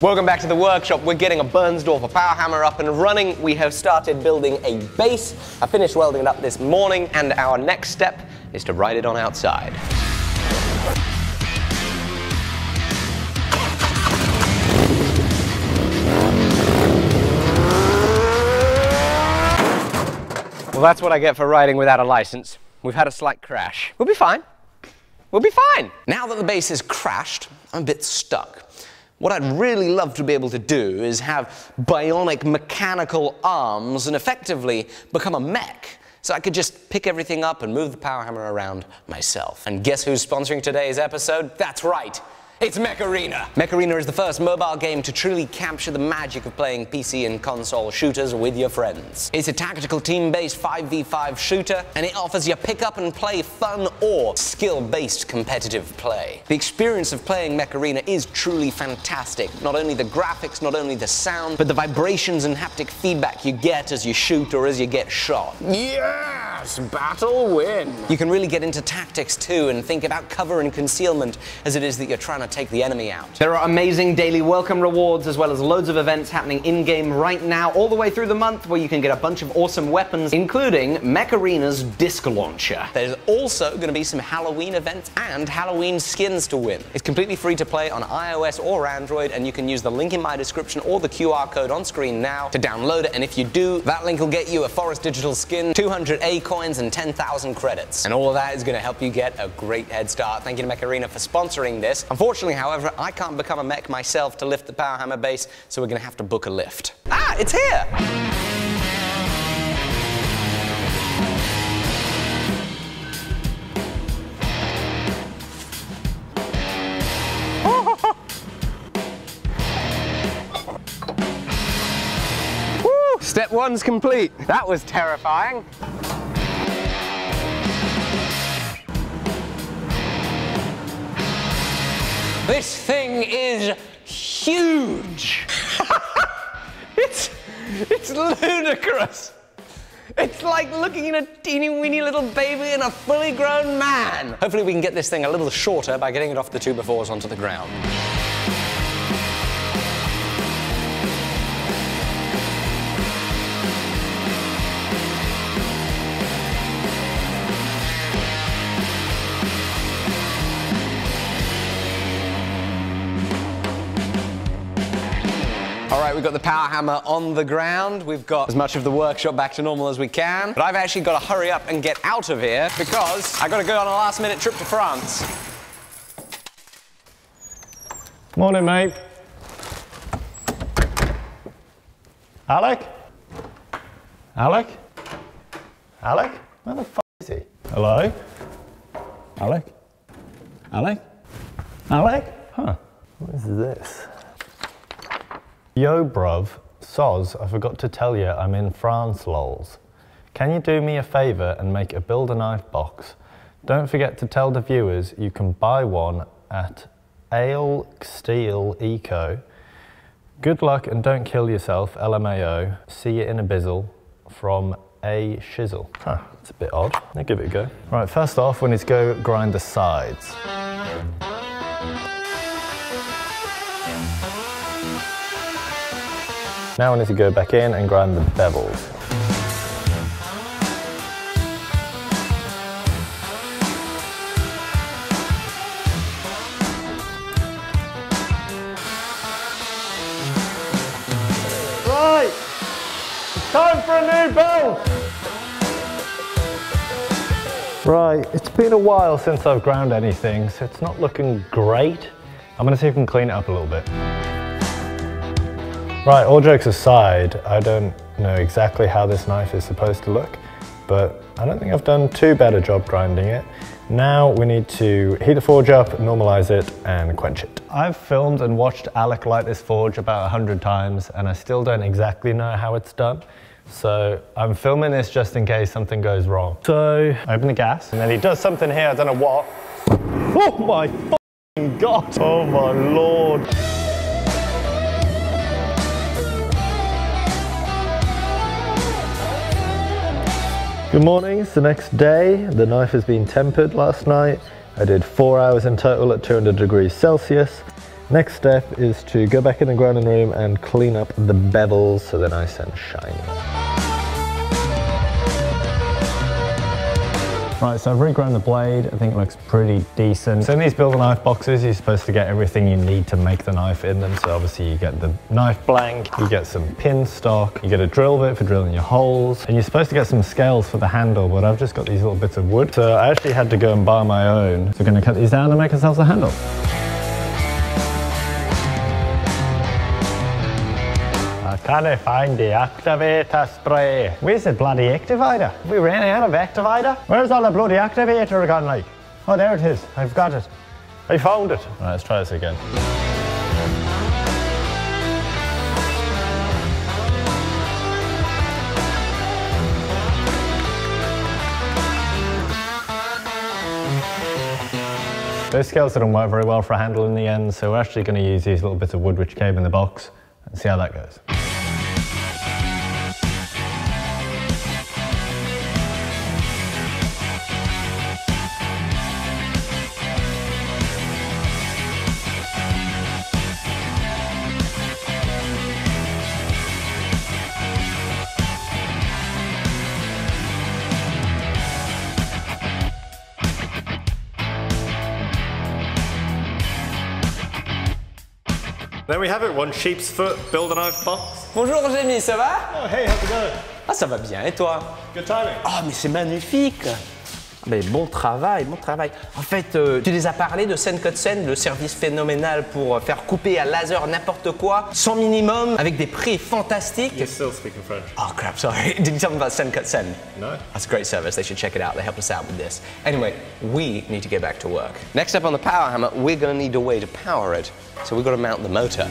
Welcome back to the workshop. We're getting a Bernsdorfer power hammer up and running. We have started building a base. I finished welding it up this morning, and our next step is to ride it on outside. Well, that's what I get for riding without a license. We've had a slight crash. We'll be fine. We'll be fine. Now that the base has crashed, I'm a bit stuck. What I'd really love to be able to do is have bionic mechanical arms and effectively become a mech. So I could just pick everything up and move the power hammer around myself. And guess who's sponsoring today's episode? That's right. It's Mech Arena. Is the first mobile game to truly capture the magic of playing PC and console shooters with your friends. It's a tactical team-based 5v5 shooter, and it offers you pick up and play fun or skill-based competitive play. The experience of playing Mech Arena is truly fantastic. Not only the graphics, not only the sound, but the vibrations and haptic feedback you get as you shoot or as you get shot. Yes! Battle win! You can really get into tactics too and think about cover and concealment as it is that you're trying to take the enemy out. There are amazing daily welcome rewards as well as loads of events happening in-game right now all the way through the month where you can get a bunch of awesome weapons including Mech Arena's disc launcher. There's also going to be some Halloween events and Halloween skins to win. It's completely free to play on iOS or Android and you can use the link in my description or the QR code on screen now to download it and if you do, that link will get you a Forest Digital skin, 200 A coins and 10,000 credits. And all of that is going to help you get a great head start. Thank you to Mech Arena for sponsoring this. Unfortunately, however, I can't become a mech myself to lift the power hammer base, so we're going to have to book a lift. Ah, it's here! Step one's complete. That was terrifying. This thing is huge. it's, it's ludicrous. It's like looking at a teeny weeny little baby and a fully grown man. Hopefully we can get this thing a little shorter by getting it off the two befores onto the ground. All right, we've got the power hammer on the ground. We've got as much of the workshop back to normal as we can. But I've actually got to hurry up and get out of here because I've got to go on a last minute trip to France. Morning, mate. Alec? Alec? Alec? Where the f is he? Hello? Alec? Alec? Alec? Huh. What is this? Yo, bruv. Soz, I forgot to tell you I'm in France, lols. Can you do me a favour and make a build a knife box? Don't forget to tell the viewers you can buy one at Alec Steele Co. Good luck and don't kill yourself, LMAO. See you in a bizzle from A Shizzle. Huh, that's a bit odd. I'll give it a go. Right, first off, we need to go grind the sides. Now I need to go back in and grind the bevels. Right, it's time for a new build. Right, it's been a while since I've ground anything, so it's not looking great. I'm gonna see if I can clean it up a little bit. Right, all jokes aside, I don't know exactly how this knife is supposed to look, but I don't think I've done too bad a job grinding it. Now we need to heat the forge up, normalize it, and quench it. I've filmed and watched Alec light this forge about a hundred times, and I still don't exactly know how it's done. So I'm filming this just in case something goes wrong. So open the gas, and then he does something here, I don't know what. Oh my God, oh my Lord. Good morning, it's the next day. The knife has been tempered last night. I did four hours in total at 200 degrees Celsius. Next step is to go back in the grinding room and clean up the bevels so they're nice and shiny. Right, so I've reground the blade. I think it looks pretty decent. So in these builder knife boxes, you're supposed to get everything you need to make the knife in them. So obviously you get the knife blank, you get some pin stock, you get a drill bit for drilling your holes, and you're supposed to get some scales for the handle, but I've just got these little bits of wood. So I actually had to go and buy my own. So we're gonna cut these down and make ourselves a handle. Can I find the activator spray? Where's the bloody activator? We ran out of activator? Where's all the bloody activator gone like? Oh, there it is. I've got it. I found it. Let's try this again. Those scales didn't work very well for a handle in the end, so we're actually going to use these little bits of wood which came in the box and see how that goes. There we have it, one sheep's foot build a knife box. Bonjour Jamie, ça va? Oh, hey, how's it going? Ah, ça va bien, et toi? Good timing. Oh, mais c'est magnifique mais bon travail, bon travail. En fait, euh, tu les as parlé de Senkotzen, le service phénoménal pour euh, faire couper à laser n'importe quoi, sans minimum, avec des prix fantastiques. You're still speaking French. Oh crap, sorry. Did you tell them about Senkotzen? No. That's a great service. They should check it out. They helped us out with this. Anyway, we need to get back to work. Next up on the power hammer, we're going to need a way to power it. So we've got to mount the motor.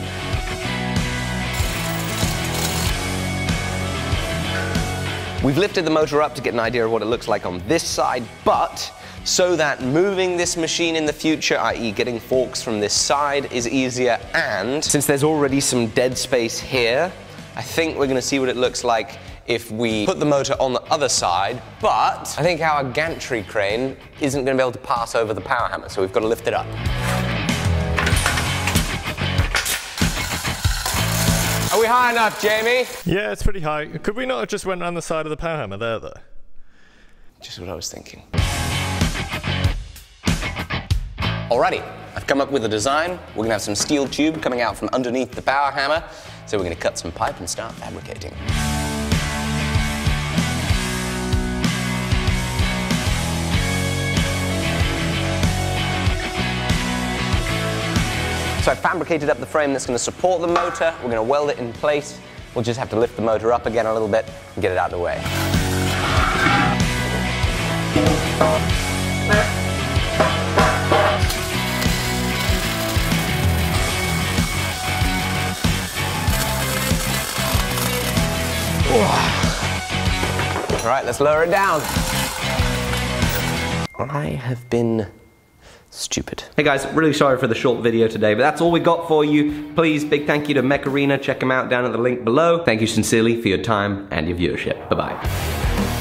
We've lifted the motor up to get an idea of what it looks like on this side, but so that moving this machine in the future, i.e. getting forks from this side, is easier, and since there's already some dead space here, I think we're gonna see what it looks like if we put the motor on the other side, but I think our gantry crane isn't gonna be able to pass over the power hammer, so we've got to lift it up. Are we high enough, Jamie? Yeah, it's pretty high. Could we not have just went around the side of the power hammer there, though? Just what I was thinking. Alrighty, I've come up with a design. We're gonna have some steel tube coming out from underneath the power hammer. So we're gonna cut some pipe and start fabricating. So I fabricated up the frame that's gonna support the motor. We're gonna weld it in place. We'll just have to lift the motor up again a little bit and get it out of the way. All right, let's lower it down. I have been stupid. Hey guys, really sorry for the short video today, but that's all we got for you. Please, big thank you to Mech Arena. Check them out down at the link below. Thank you sincerely for your time and your viewership. Bye-bye.